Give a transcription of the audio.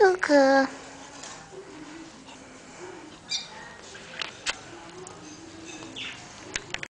哥哥